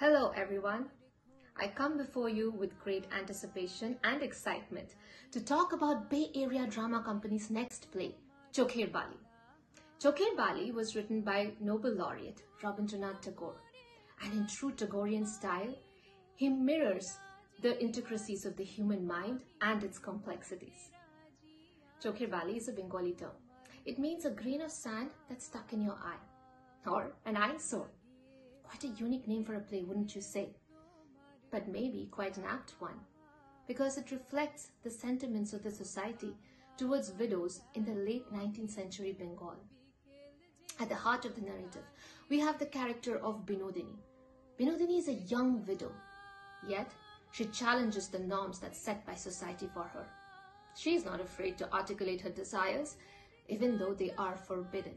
Hello, everyone. I come before you with great anticipation and excitement to talk about Bay Area Drama Company's next play, Chokher Bali. Chokher Bali was written by Nobel laureate Rabindranath Tagore, and in true Tagorean style, he mirrors the intricacies of the human mind and its complexities. Chokher Bali is a Bengali term. It means a grain of sand that's stuck in your eye, or an eyesore. Quite a unique name for a play, wouldn't you say? But maybe quite an apt one, because it reflects the sentiments of the society towards widows in the late 19th century Bengal. At the heart of the narrative, we have the character of Binodini. Binodini is a young widow, yet she challenges the norms that set by society for her. She is not afraid to articulate her desires, even though they are forbidden.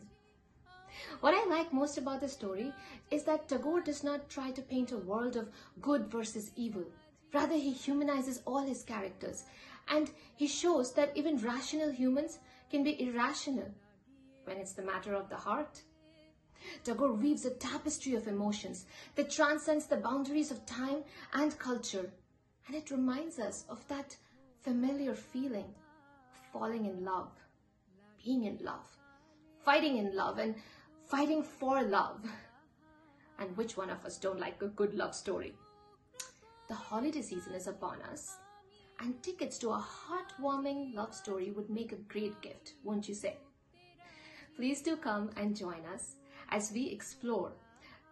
What I like most about the story is that Tagore does not try to paint a world of good versus evil. Rather, he humanizes all his characters and he shows that even rational humans can be irrational when it's the matter of the heart. Tagore weaves a tapestry of emotions that transcends the boundaries of time and culture and it reminds us of that familiar feeling of falling in love, being in love, fighting in love and fighting for love. And which one of us don't like a good love story? The holiday season is upon us, and tickets to a heartwarming love story would make a great gift, won't you say? Please do come and join us as we explore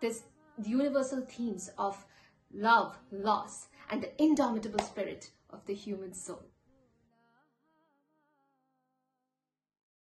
this universal themes of love, loss, and the indomitable spirit of the human soul.